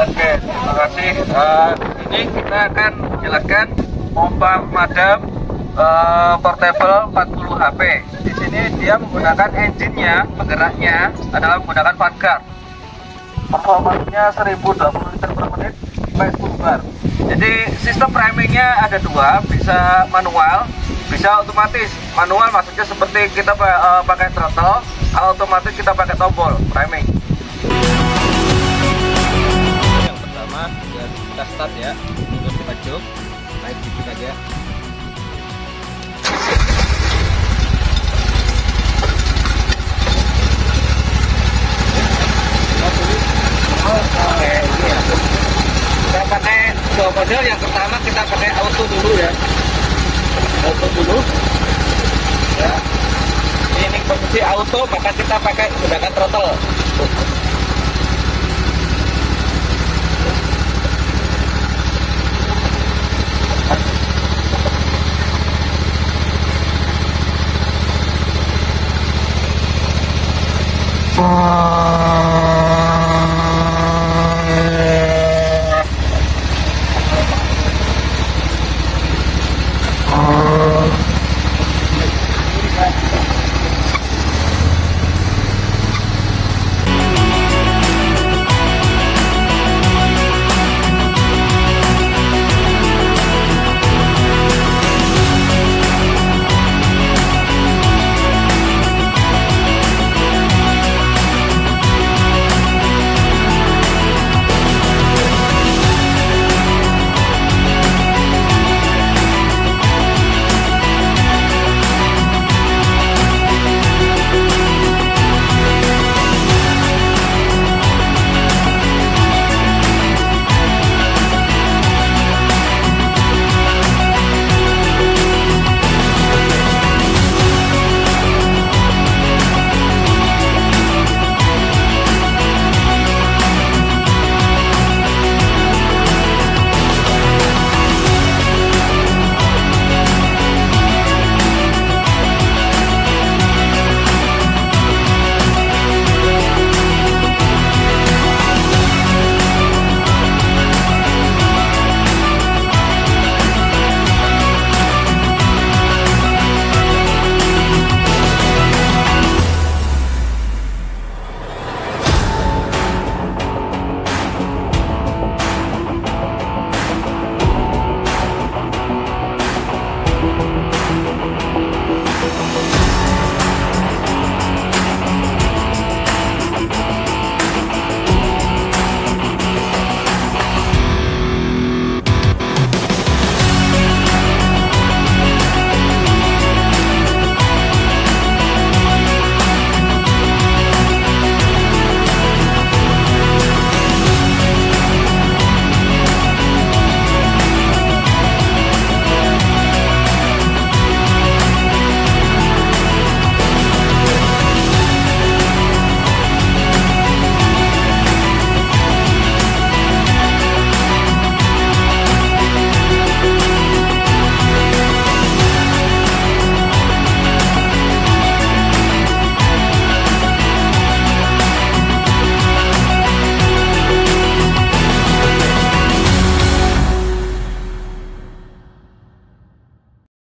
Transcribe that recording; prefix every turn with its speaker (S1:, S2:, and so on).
S1: Oke, terima kasih. Uh, ini kita akan jelaskan pompa pemadam uh, portable 40 HP. Di sini dia menggunakan engine-nya, penggeraknya adalah menggunakan vanguard. Performanya 1020 liter per menit sampai 10 bar. Jadi sistem primingnya ada dua, bisa manual, bisa otomatis. Manual maksudnya seperti kita uh, pakai throttle, kalau otomatis kita pakai tombol priming. Start ya, untuk kita jok, naik dikit aja. Kita pakai dua model. Yang pertama kita pakai auto dulu ya. Auto dulu. Ya. Ini posisi auto, maka kita pakai menggunakan throttle. Fuck.